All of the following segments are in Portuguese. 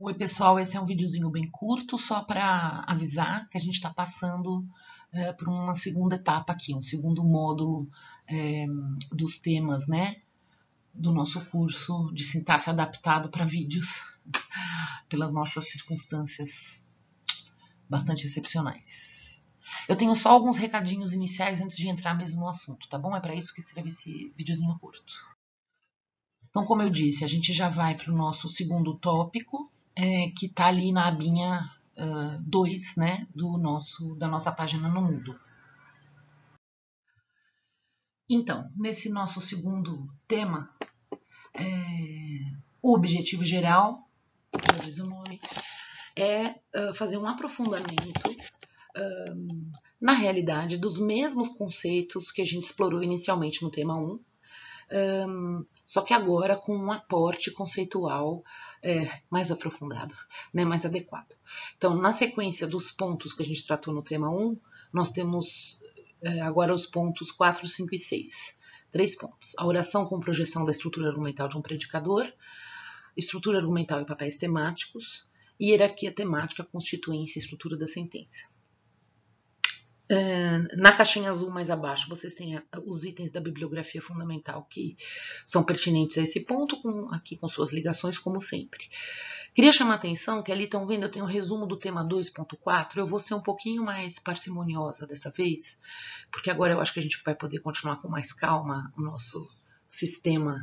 Oi, pessoal, esse é um videozinho bem curto, só para avisar que a gente está passando é, por uma segunda etapa aqui, um segundo módulo é, dos temas, né, do nosso curso de sintaxe adaptado para vídeos, pelas nossas circunstâncias bastante excepcionais. Eu tenho só alguns recadinhos iniciais antes de entrar mesmo no assunto, tá bom? É para isso que escrevi esse videozinho curto. Então, como eu disse, a gente já vai para o nosso segundo tópico, é, que está ali na abinha 2 uh, né, do nosso, da nossa página no Moodle. Então, nesse nosso segundo tema, é, o objetivo geral, como diz o nome, é uh, fazer um aprofundamento uh, na realidade dos mesmos conceitos que a gente explorou inicialmente no tema 1, um, só que agora com um aporte conceitual é, mais aprofundado, né, mais adequado. Então, na sequência dos pontos que a gente tratou no tema 1, nós temos é, agora os pontos 4, 5 e 6. Três pontos. A oração com projeção da estrutura argumental de um predicador, estrutura argumental e papéis temáticos, e hierarquia temática, constituência e estrutura da sentença. É, na caixinha azul mais abaixo, vocês têm os itens da bibliografia fundamental que são pertinentes a esse ponto, com, aqui com suas ligações, como sempre. Queria chamar a atenção que ali estão vendo, eu tenho um resumo do tema 2.4, eu vou ser um pouquinho mais parcimoniosa dessa vez, porque agora eu acho que a gente vai poder continuar com mais calma o nosso sistema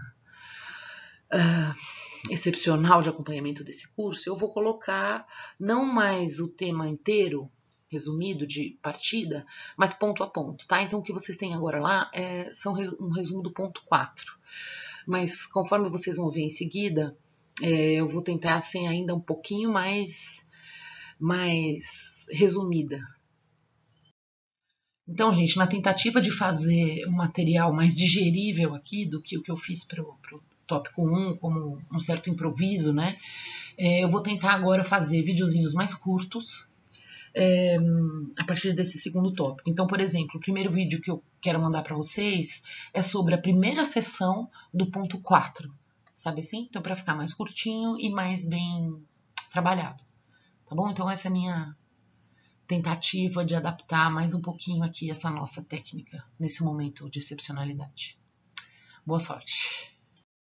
uh, excepcional de acompanhamento desse curso. Eu vou colocar não mais o tema inteiro, resumido de partida, mas ponto a ponto, tá? Então o que vocês têm agora lá é são um resumo do ponto 4. Mas conforme vocês vão ver em seguida, é, eu vou tentar ser ainda um pouquinho mais, mais resumida. Então, gente, na tentativa de fazer um material mais digerível aqui do que o que eu fiz para o tópico 1, como um certo improviso, né? É, eu vou tentar agora fazer videozinhos mais curtos, é, a partir desse segundo tópico. Então, por exemplo, o primeiro vídeo que eu quero mandar para vocês é sobre a primeira sessão do ponto 4, sabe assim? Então, para ficar mais curtinho e mais bem trabalhado, tá bom? Então, essa é a minha tentativa de adaptar mais um pouquinho aqui essa nossa técnica nesse momento de excepcionalidade. Boa sorte!